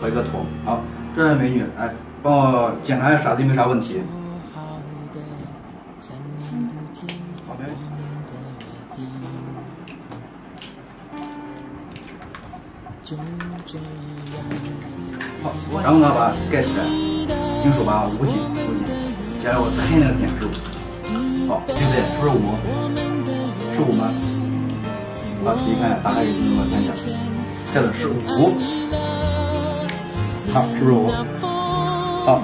和一个头。好，这位美女，哎，帮我检查一下骰子有没有啥问题。好的。好，然后呢，把它盖起来，用手把它捂紧，捂紧。接下来我猜那个点是五，好，对不对？是不是五？是五吗？好，仔细看一下，打开给同学们看一下，猜的是五。好，是不是五？好。